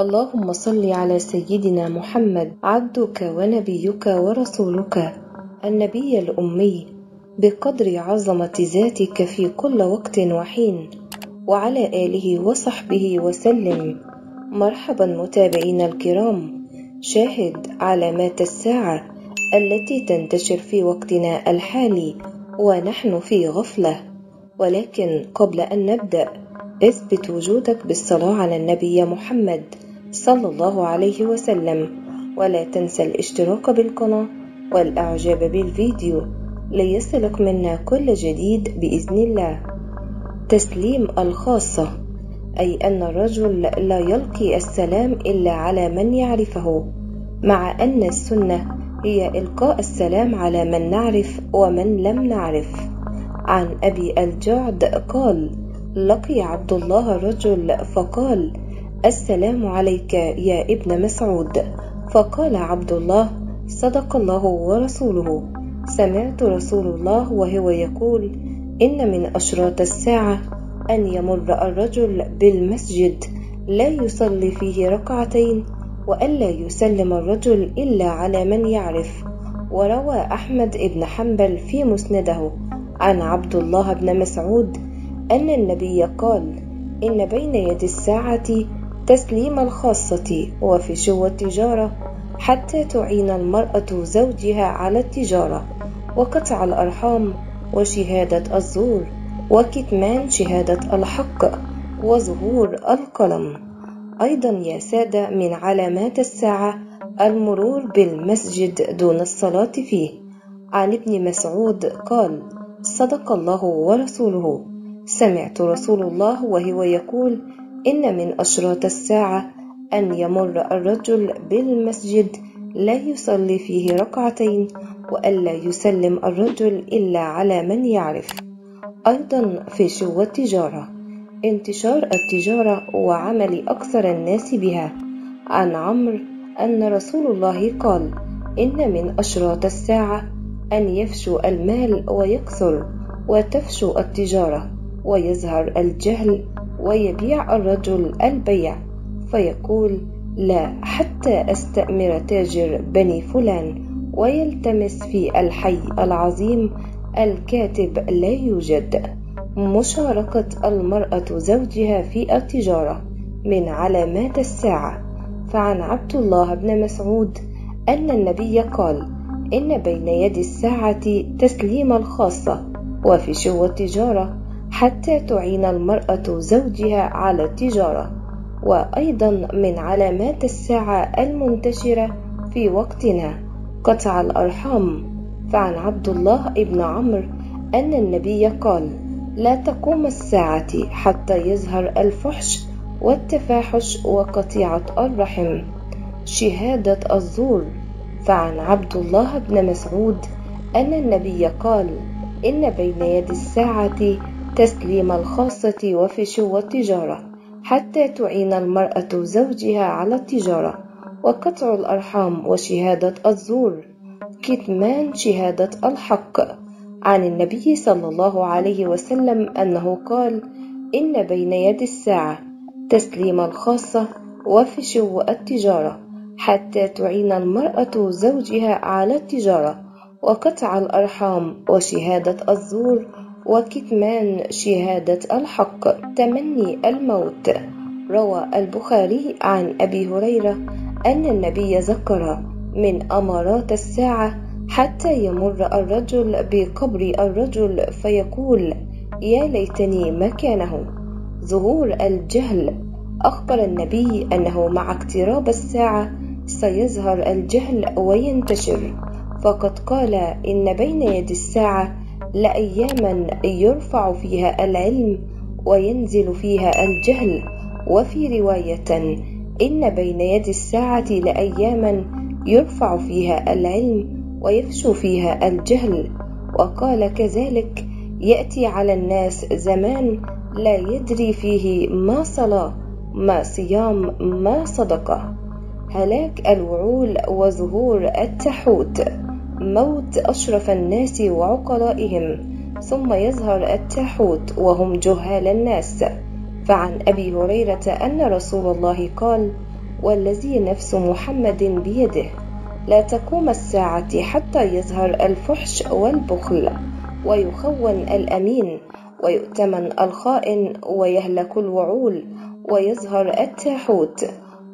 اللهم صل على سيدنا محمد عبدك ونبيك ورسولك النبي الأمي بقدر عظمة ذاتك في كل وقت وحين وعلى آله وصحبه وسلم. مرحبا متابعينا الكرام. شاهد علامات الساعة التي تنتشر في وقتنا الحالي ونحن في غفلة. ولكن قبل أن نبدأ اثبت وجودك بالصلاة على النبي محمد. صلى الله عليه وسلم. ولا تنسى الاشتراك بالقناة والإعجاب بالفيديو ليصلك منا كل جديد بإذن الله. تسليم الخاصة أي أن الرجل لا يلقي السلام إلا على من يعرفه مع أن السنة هي إلقاء السلام على من نعرف ومن لم نعرف. عن أبي الجعد قال لقي عبد الله رجل فقال السلام عليك يا ابن مسعود. فقال عبد الله صدق الله ورسوله. سمعت رسول الله وهو يقول إن من أشراط الساعة أن يمر الرجل بالمسجد لا يصلي فيه ركعتين وألا يسلم الرجل إلا على من يعرف. وروى أحمد بن حنبل في مسنده عن عبد الله بن مسعود أن النبي قال إن بين يدي الساعة تسليم الخاصة وفشو التجارة حتى تعين المرأة زوجها على التجارة وقطع الأرحام وشهادة الزور وكتمان شهادة الحق وظهور القلم. أيضا يا سادة من علامات الساعة المرور بالمسجد دون الصلاة فيه. عن ابن مسعود قال صدق الله ورسوله. سمعت رسول الله وهو يقول إن من أشراط الساعة أن يمر الرجل بالمسجد لا يصلي فيه ركعتين وألا يسلم الرجل إلا على من يعرف. أيضا في شو التجارة. انتشار التجارة وعمل أكثر الناس بها. عن عمرو أن رسول الله قال إن من أشراط الساعة أن يفشو المال ويكثر وتفشو التجارة ويظهر الجهل ويبيع الرجل البيع فيقول لا حتى أستأمر تاجر بني فلان ويلتمس في الحي العظيم الكاتب لا يوجد. مشاركة المرأة زوجها في التجارة من علامات الساعة. فعن عبد الله بن مسعود أن النبي قال إن بين يدي الساعة تسليم الخاصة وفشو التجارة؟ حتى تعين المرأة زوجها على التجارة وأيضا من علامات الساعة المنتشرة في وقتنا. قطع الأرحام. فعن عبد الله بن عمرو أن النبي قال لا تقوم الساعة حتى يظهر الفحش والتفاحش وقطيعة الرحم. شهادة الزور. فعن عبد الله بن مسعود أن النبي قال إن بين يدي الساعة تسليم الخاصة وفشو التجارة حتى تعين المرأة زوجها على التجارة وقطع الأرحام وشهادة الزور. كتمان شهادة الحق. عن النبي صلى الله عليه وسلم أنه قال إن بين يدي الساعة تسليم الخاصة وفشو التجارة حتى تعين المرأة زوجها على التجارة وقطع الأرحام وشهادة الزور وكتمان شهادة الحق. تمني الموت. روى البخاري عن أبي هريرة أن النبي ذكر من أمارات الساعة حتى يمر الرجل بقبر الرجل فيقول يا ليتني مكانه. ظهور الجهل. أخبر النبي أنه مع اقتراب الساعة سيظهر الجهل وينتشر. فقد قال إن بين يدي الساعة لأياما يرفع فيها العلم وينزل فيها الجهل. وفي رواية إن بين يدي الساعة لأياما يرفع فيها العلم ويفشو فيها الجهل. وقال كذلك يأتي على الناس زمان لا يدري فيه ما صلاة ما صيام ما صدقة. هلاك الوعول وظهور التحوت. موت أشرف الناس وعقلائهم ثم يظهر التاحوت وهم جهال الناس. فعن أبي هريرة أن رسول الله قال والذي نفس محمد بيده لا تقوم الساعة حتى يظهر الفحش والبخل ويخون الأمين ويؤتمن الخائن ويهلك الوعول ويظهر التاحوت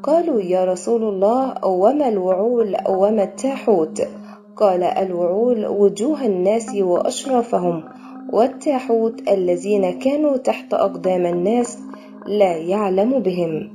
قالوا يا رسول الله وما الوعول وما التاحوت؟ قال الوعول وجوه الناس وأشرافهم والتاحوت الذين كانوا تحت أقدام الناس لا يعلم بهم.